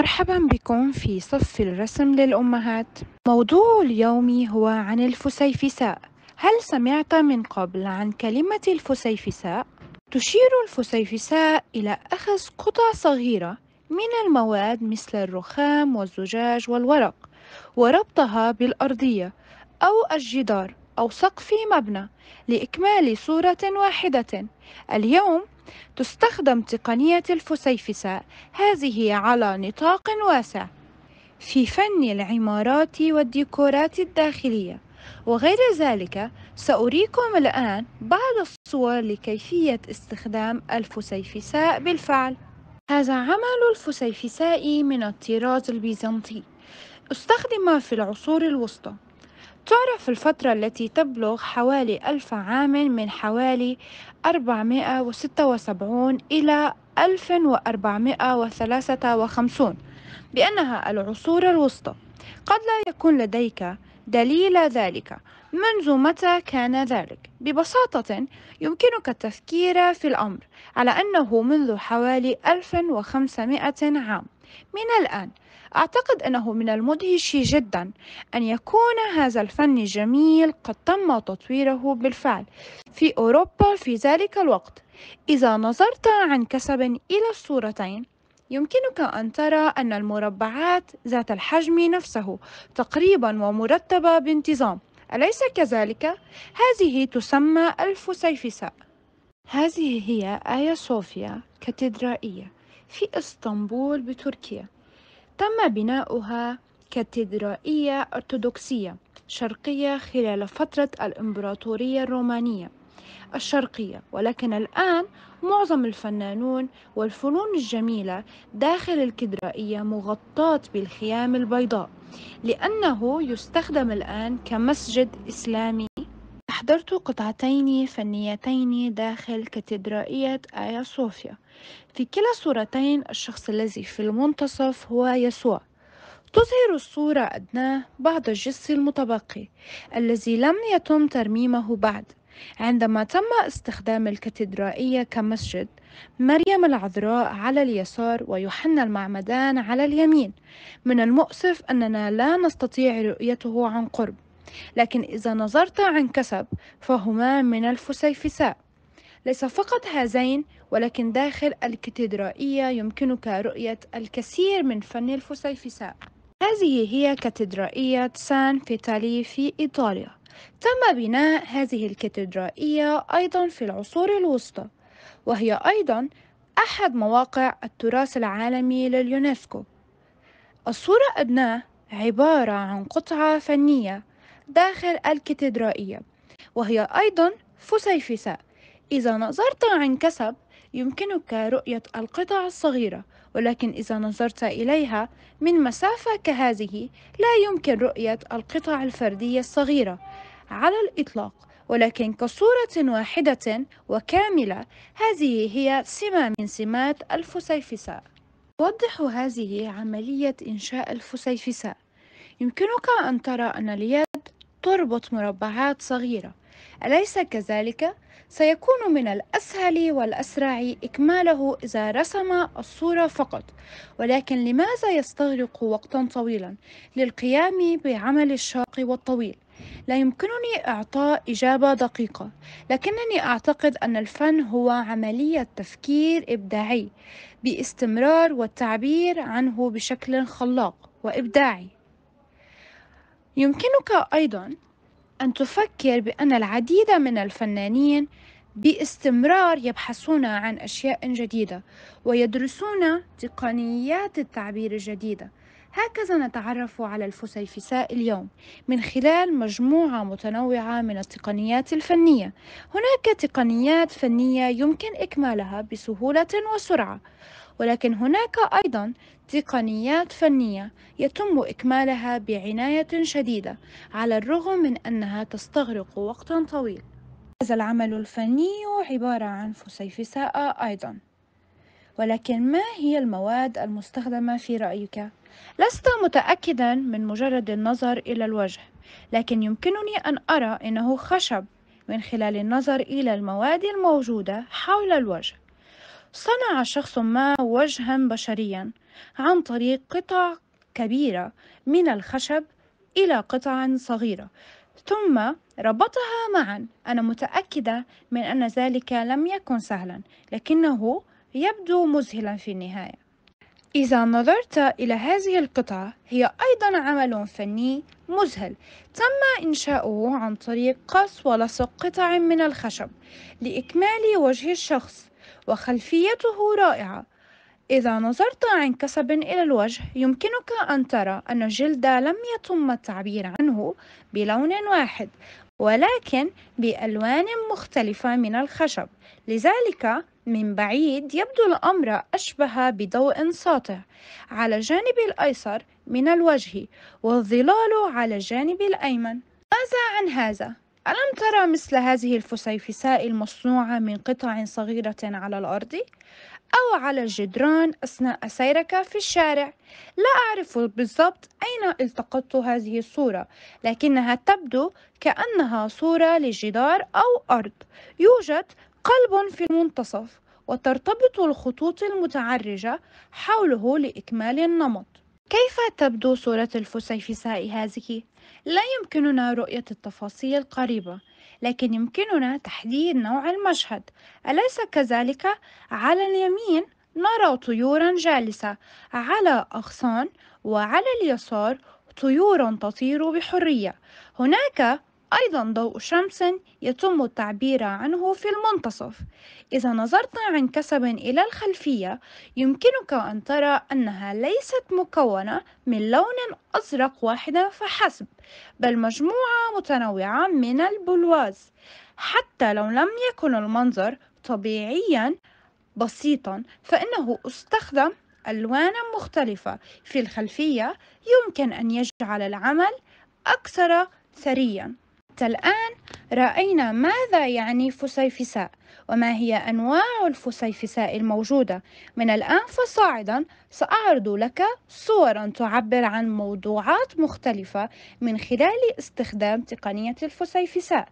مرحبا بكم في صف الرسم للأمهات. موضوع اليوم هو عن الفسيفساء. هل سمعت من قبل عن كلمة الفسيفساء؟ تشير الفسيفساء إلى أخذ قطع صغيرة من المواد مثل الرخام والزجاج والورق وربطها بالأرضية أو الجدار أو سقف مبنى لإكمال صورة واحدة. اليوم تستخدم تقنية الفسيفساء هذه على نطاق واسع في فن العمارات والديكورات الداخلية. وغير ذلك سأريكم الآن بعض الصور لكيفية استخدام الفسيفساء بالفعل. هذا عمل الفسيفساء من الطراز البيزنطي. أستخدم في العصور الوسطى. تعرف الفترة التي تبلغ حوالي ألف عام من حوالي 476 إلى 1453 بأنها العصور الوسطى. قد لا يكون لديك دليل ذلك منذ متى كان ذلك؟ ببساطة يمكنك التفكير في الأمر على أنه منذ حوالي 1500 عام. من الآن أعتقد أنه من المدهش جدا أن يكون هذا الفن الجميل قد تم تطويره بالفعل في أوروبا في ذلك الوقت. إذا نظرت عن كسب إلى الصورتين يمكنك أن ترى أن المربعات ذات الحجم نفسه تقريبا ومرتبة بانتظام. أليس كذلك؟ هذه تسمى الفسيفساء. هذه هي آيا صوفيا كاتدرائية في إسطنبول بتركيا. تم بناؤها كاتدرائية أرثوذكسية شرقية خلال فترة الإمبراطورية الرومانية الشرقية ولكن الآن معظم الفنانون والفنون الجميلة داخل الكدرائية مغطاة بالخيام البيضاء لأنه يستخدم الآن كمسجد إسلامي. أحضرت قطعتين فنيتين داخل كاتدرائية آيا صوفيا. في كلا الصورتين الشخص الذي في المنتصف هو يسوع. تظهر الصورة أدناه بعض الجس المتبقي الذي لم يتم ترميمه بعد. عندما تم استخدام الكاتدرائية كمسجد مريم العذراء على اليسار ويوحنا المعمدان على اليمين. من المؤسف أننا لا نستطيع رؤيته عن قرب. لكن إذا نظرت عن كسب فهما من الفسيفساء. ليس فقط هذين ولكن داخل الكاتدرائية يمكنك رؤية الكثير من فن الفسيفساء. هذه هي كاتدرائية سان فيتالي في إيطاليا. تم بناء هذه الكاتدرائية أيضا في العصور الوسطى وهي أيضا أحد مواقع التراث العالمي لليونسكو. الصورة أدناه عبارة عن قطعة فنية داخل الكاتدرائية وهي أيضا فسيفساء. إذا نظرت عن كسب يمكنك رؤية القطع الصغيرة ولكن إذا نظرت إليها من مسافة كهذه لا يمكن رؤية القطع الفردية الصغيرة على الإطلاق ولكن كصورة واحدة وكاملة هذه هي سمة من سمات الفسيفساء. توضح هذه عملية إنشاء الفسيفساء. يمكنك أن ترى أن اليد تربط مربعات صغيرة أليس كذلك؟ سيكون من الأسهل والأسرع إكماله إذا رسم الصورة فقط ولكن لماذا يستغرق وقتا طويلا للقيام بعمل الشاق والطويل؟ لا يمكنني إعطاء إجابة دقيقة لكنني أعتقد أن الفن هو عملية تفكير إبداعي باستمرار والتعبير عنه بشكل خلاق وإبداعي يمكنك أيضا أن تفكر بأن العديد من الفنانين باستمرار يبحثون عن أشياء جديدة ويدرسون تقنيات التعبير الجديدة. هكذا نتعرف على الفسيفساء اليوم من خلال مجموعة متنوعة من التقنيات الفنية. هناك تقنيات فنية يمكن إكمالها بسهولة وسرعة ولكن هناك أيضا تقنيات فنية يتم إكمالها بعناية شديدة على الرغم من أنها تستغرق وقتا طويل. هذا العمل الفني عبارة عن فسيفساء أيضا. ولكن ما هي المواد المستخدمة في رأيك؟ لست متأكدا من مجرد النظر إلى الوجه لكن يمكنني أن أرى أنه خشب من خلال النظر إلى المواد الموجودة حول الوجه. صنع شخص ما وجها بشريا عن طريق قطع كبيرة من الخشب إلى قطع صغيرة ثم ربطها معا. أنا متأكدة من أن ذلك لم يكن سهلا لكنه يبدو مذهلا في النهاية. إذا نظرت إلى هذه القطعة هي أيضا عمل فني مذهل. تم إنشاؤه عن طريق قص ولصق قطع من الخشب لإكمال وجه الشخص وخلفيته رائعة. إذا نظرت عن كسب إلى الوجه يمكنك أن ترى أن الجلد لم يتم التعبير عنه بلون واحد ولكن بألوان مختلفة من الخشب. لذلك من بعيد يبدو الأمر أشبه بضوء ساطع على الجانب الأيسر من الوجه والظلال على الجانب الأيمن ماذا عن هذا؟ ألم ترى مثل هذه الفسيفساء المصنوعة من قطع صغيرة على الأرض؟ أو على الجدران أثناء سيرك في الشارع لا أعرف بالضبط أين التقطت هذه الصورة لكنها تبدو كأنها صورة لجدار أو أرض يوجد قلب في المنتصف وترتبط الخطوط المتعرجة حوله لإكمال النمط كيف تبدو صورة الفسيفساء هذه؟ لا يمكننا رؤية التفاصيل القريبة لكن يمكننا تحديد نوع المشهد أليس كذلك؟ على اليمين نرى طيورا جالسة على أغصان وعلى اليسار طيور تطير بحرية هناك أيضا ضوء شمس يتم التعبير عنه في المنتصف. إذا نظرت عن كسب إلى الخلفية يمكنك أن ترى أنها ليست مكونة من لون أزرق واحد فحسب بل مجموعة متنوعة من البلواز. حتى لو لم يكن المنظر طبيعيا بسيطا فإنه أستخدم ألوانا مختلفة. في الخلفية يمكن أن يجعل العمل أكثر ثريا. حتى الآن رأينا ماذا يعني فسيفساء وما هي أنواع الفسيفساء الموجودة. من الآن فصاعدا سأعرض لك صورا تعبر عن موضوعات مختلفة من خلال استخدام تقنية الفسيفساء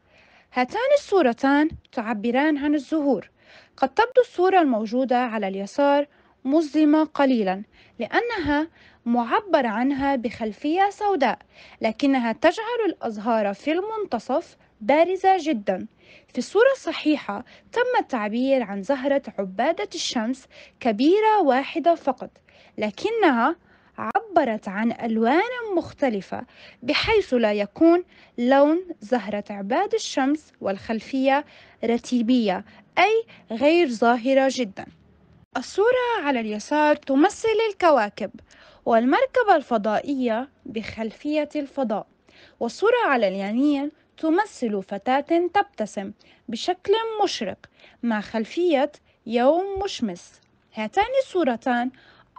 هاتان الصورتان تعبران عن الزهور. قد تبدو الصورة الموجودة على اليسار مظلمة قليلا لأنها معبر عنها بخلفية سوداء لكنها تجعل الأزهار في المنتصف بارزة جدا. في الصورة الصحيحة تم التعبير عن زهرة عبادة الشمس كبيرة واحدة فقط لكنها عبرت عن ألوان مختلفة بحيث لا يكون لون زهرة عباد الشمس والخلفية رتيبية أي غير ظاهرة جدا. الصورة على اليسار تمثل الكواكب والمركبة الفضائية بخلفية الفضاء والصورة على اليمين تمثل فتاة تبتسم بشكل مشرق مع خلفية يوم مشمس. هاتان الصورتان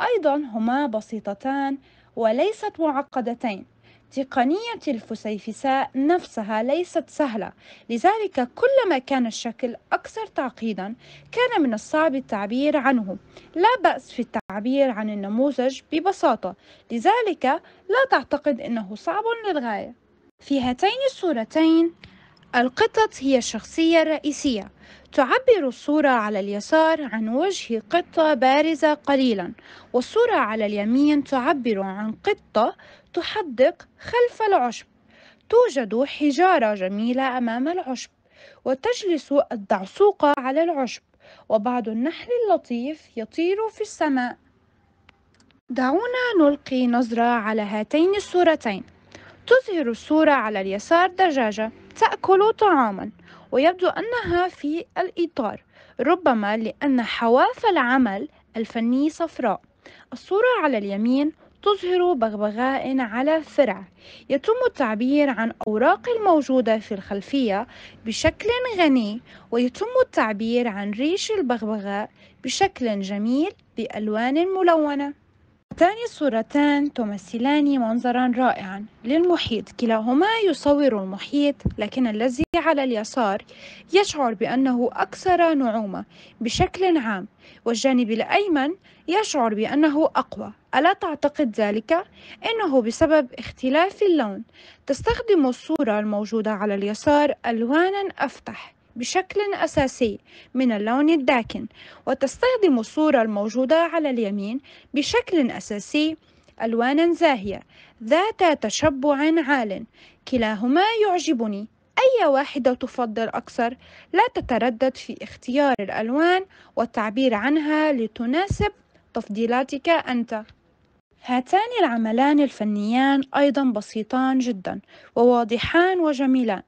أيضا هما بسيطتان وليست معقدتين. تقنية الفسيفساء نفسها ليست سهلة. لذلك كلما كان الشكل أكثر تعقيدا كان من الصعب التعبير عنه. لا بأس في التعبير عن النموذج ببساطة. لذلك لا تعتقد أنه صعب للغاية. في هاتين الصورتين القطط هي الشخصية الرئيسية تعبر الصورة على اليسار عن وجه قطة بارزة قليلا والصورة على اليمين تعبر عن قطة تحدق خلف العشب. توجد حجارة جميلة أمام العشب وتجلس الدعسوقة على العشب وبعض النحل اللطيف يطير في السماء. دعونا نلقي نظرة على هاتين الصورتين. تظهر الصورة على اليسار دجاجة تأكل طعاما ويبدو أنها في الإطار ربما لأن حواف العمل الفني صفراء. الصورة على اليمين تظهر بغبغاء على فرع. يتم التعبير عن أوراق الموجودة في الخلفية بشكل غني ويتم التعبير عن ريش البغبغاء بشكل جميل بألوان ملونة. هاتان الصورتان تمثلان منظرا رائعا. للمحيط كلاهما يصور المحيط لكن الذي على اليسار يشعر بأنه أكثر نعومة بشكل عام والجانب الأيمن يشعر بأنه أقوى. ألا تعتقد ذلك؟ إنه بسبب اختلاف اللون. تستخدم الصورة الموجودة على اليسار ألوانا أفتح. بشكل أساسي من اللون الداكن وتستخدم الصورة الموجودة على اليمين بشكل أساسي ألوانا زاهية ذات تشبع عال. كلاهما يعجبني. أي واحدة تفضل أكثر لا تتردد في اختيار الألوان والتعبير عنها لتناسب تفضيلاتك أنت. هاتان العملان الفنيان أيضا بسيطان جدا وواضحان وجميلان.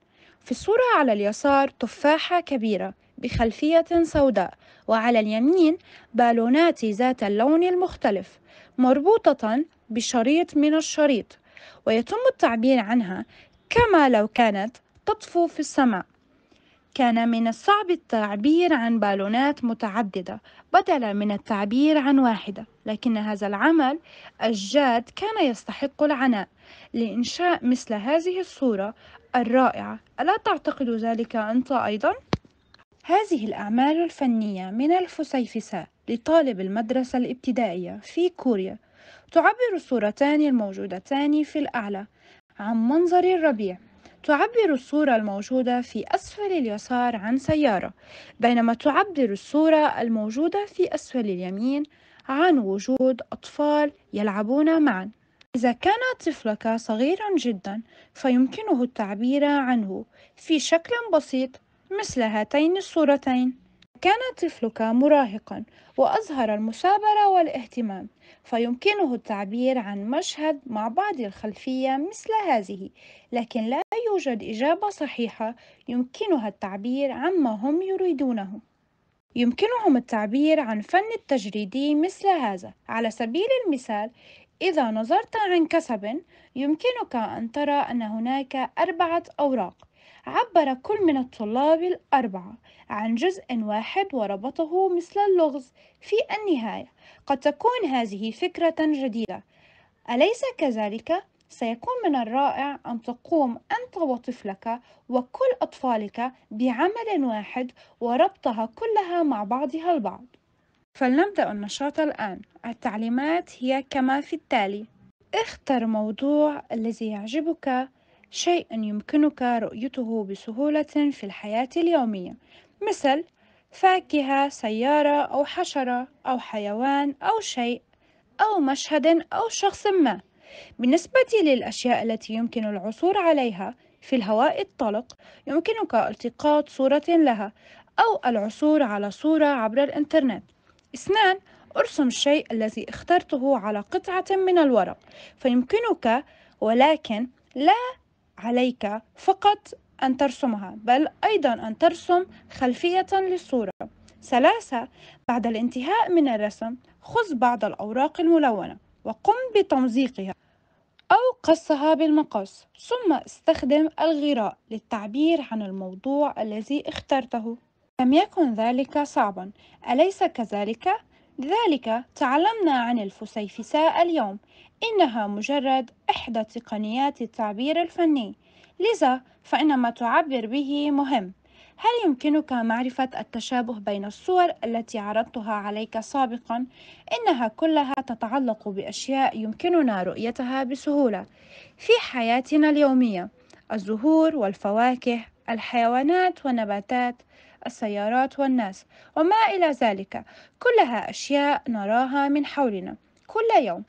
في الصورة على اليسار تفاحة كبيرة بخلفية سوداء وعلى اليمين بالونات ذات اللون المختلف مربوطة بشريط من الشريط ويتم التعبير عنها كما لو كانت تطفو في السماء. كان من الصعب التعبير عن بالونات متعددة بدلا من التعبير عن واحدة لكن هذا العمل الجاد كان يستحق العناء لإنشاء مثل هذه الصورة الرائعة ألا تعتقد ذلك أنت أيضا؟ هذه الأعمال الفنية من الفسيفساء لطالب المدرسة الابتدائية في كوريا تعبر الصورتان الموجودتان في الأعلى عن منظر الربيع تعبر الصورة الموجودة في أسفل اليسار عن سيارة بينما تعبر الصورة الموجودة في أسفل اليمين عن وجود أطفال يلعبون معا. إذا كان طفلك صغيرا جدا فيمكنه التعبير عنه في شكل بسيط مثل هاتين الصورتين. كان طفلك مراهقا وأظهر المثابرة والاهتمام. فيمكنه التعبير عن مشهد مع بعض الخلفية مثل هذه لكن لا يوجد إجابة صحيحة يمكنها التعبير عما هم يريدونه. يمكنهم التعبير عن فن التجريدي مثل هذا. على سبيل المثال إذا نظرت عن كسب يمكنك أن ترى أن هناك أربعة أوراق. عبر كل من الطلاب الأربعة عن جزء واحد وربطه مثل اللغز في النهاية. قد تكون هذه فكرة جديدة. أليس كذلك؟ سيكون من الرائع أن تقوم أنت وطفلك وكل أطفالك بعمل واحد وربطها كلها مع بعضها البعض. فلنبدأ النشاط الآن. التعليمات هي كما في التالي. اختر موضوع الذي يعجبك شيء يمكنك رؤيته بسهولة في الحياة اليومية. مثل فاكهة سيارة أو حشرة أو حيوان أو شيء أو مشهد أو شخص ما. بالنسبة للأشياء التي يمكن العثور عليها في الهواء الطلق يمكنك التقاط صورة لها أو العثور على صورة عبر الإنترنت. اثنان ارسم الشيء الذي اخترته على قطعة من الورق. فيمكنك ولكن لا عليك فقط أن ترسمها بل أيضا أن ترسم خلفية للصورة. ثلاثة بعد الانتهاء من الرسم خذ بعض الأوراق الملونة وقم بتمزيقها أو قصها بالمقص. ثم استخدم الغراء للتعبير عن الموضوع الذي اخترته. لم يكن ذلك صعبا. أليس كذلك؟ لذلك تعلمنا عن الفسيفساء اليوم إنها مجرد إحدى تقنيات التعبير الفني. لذا فإن ما تعبر به مهم. هل يمكنك معرفة التشابه بين الصور التي عرضتها عليك سابقا؟ إنها كلها تتعلق بأشياء يمكننا رؤيتها بسهولة. في حياتنا اليومية الزهور والفواكه الحيوانات والنباتات السيارات والناس. وما إلى ذلك كلها أشياء نراها من حولنا كل يوم.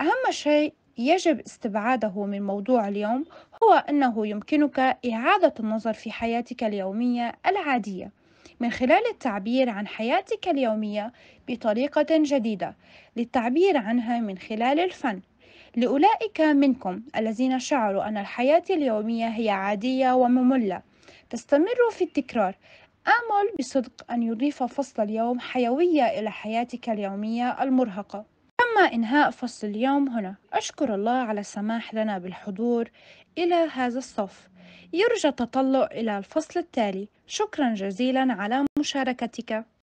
أهم شيء يجب استبعاده من موضوع اليوم هو أنه يمكنك إعادة النظر في حياتك اليومية العادية. من خلال التعبير عن حياتك اليومية بطريقة جديدة للتعبير عنها من خلال الفن. لأولئك منكم الذين شعروا أن الحياة اليومية هي عادية ومملة. تستمر في التكرار. آمل بصدق أن يضيف فصل اليوم حيوية إلى حياتك اليومية المرهقة. أما إنهاء فصل اليوم هنا. أشكر الله على السماح لنا بالحضور إلى هذا الصف. يرجى التطلع إلى الفصل التالي. شكرا جزيلا على مشاركتك.